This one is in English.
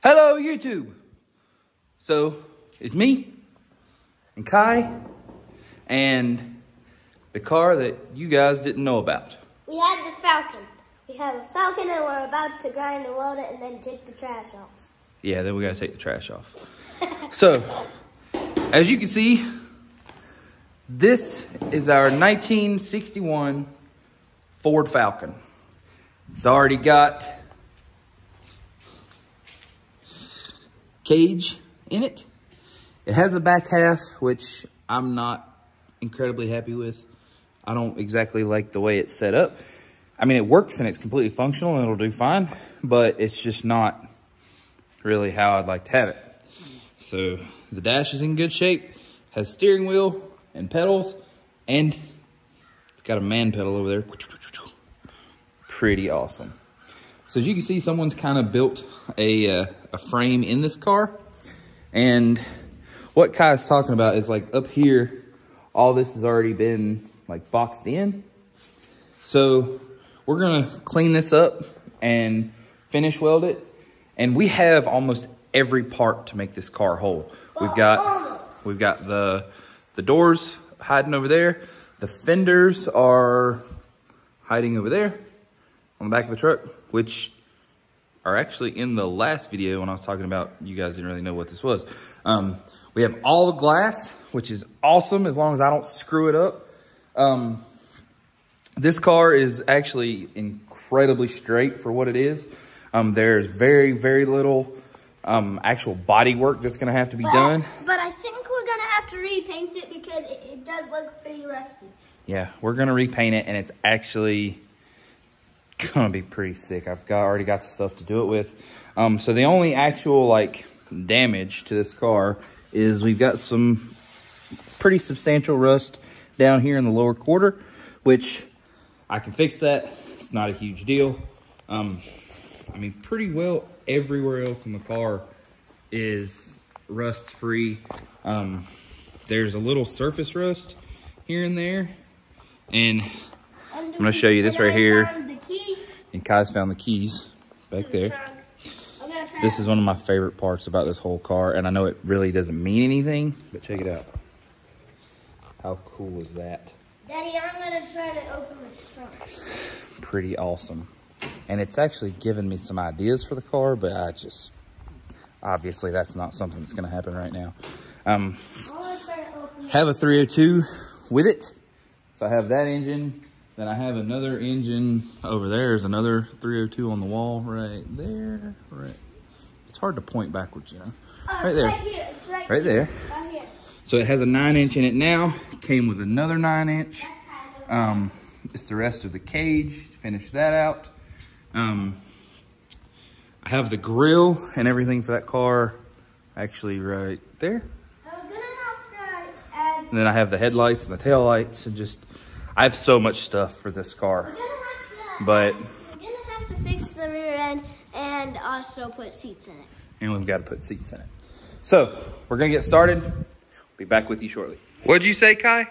Hello, YouTube. So it's me and Kai and the car that you guys didn't know about. We have the Falcon. We have a Falcon and we're about to grind and weld it and then take the trash off. Yeah, then we gotta take the trash off. so, as you can see, this is our 1961 Ford Falcon. It's already got cage in it. It has a back half, which I'm not incredibly happy with. I don't exactly like the way it's set up. I mean, it works and it's completely functional and it'll do fine, but it's just not really how I'd like to have it. So the dash is in good shape, has steering wheel and pedals, and it's got a man pedal over there. Pretty awesome. So as you can see, someone's kind of built a, uh, a frame in this car. And what Kai's talking about is like up here, all this has already been like boxed in. So we're gonna clean this up and finish weld it. And we have almost every part to make this car whole. We've got, we've got the, the doors hiding over there. The fenders are hiding over there on the back of the truck, which are actually in the last video when I was talking about, you guys didn't really know what this was. Um, we have all the glass, which is awesome as long as I don't screw it up. Um, this car is actually incredibly straight for what it is. Um, there's very, very little um, actual body work that's going to have to be But, done. but I think we're going to have to repaint it because it, it does look pretty rusty. Yeah, we're going to repaint it, and it's actually to be pretty sick. I've got already got the stuff to do it with. Um, so the only actual, like, damage to this car is we've got some pretty substantial rust down here in the lower quarter, which I can fix that. It's not a huge deal. Um, I mean, pretty well everywhere else in the car is rust free. Um, there's a little surface rust here and there. And I'm gonna show you this right here. The and Kai's found the keys back to the there. trunk. I'm gonna try This is one of my favorite parts about this whole car, and I know it really doesn't mean anything, but check it out. How cool is that? Daddy, I'm gonna try to open this trunk. Pretty awesome. And it's actually given me some ideas for the car, but I just, obviously that's not something that's gonna happen right now. Um, I wanna try to open it. have a 302 with it. So I have that engine. Then I have another engine over there. There's another 302 on the wall right there. Right. It's hard to point backwards, you know. Oh, right it's there. Right here. It's right, Right there. Right. So it has a nine inch in it now. Came with another nine inch. Um, it's the rest of the cage to finish that out. Um, I have the grill and everything for that car actually right there. I'm gonna have to add. And then I have the headlights and the tail lights and just, I have so much stuff for this car. We're gonna have to. Uh, but, We're gonna have to fix the rear end and also put seats in it. and we've got to put seats in it. So we're going to get started. Be back with you shortly. What'd you say, Kai?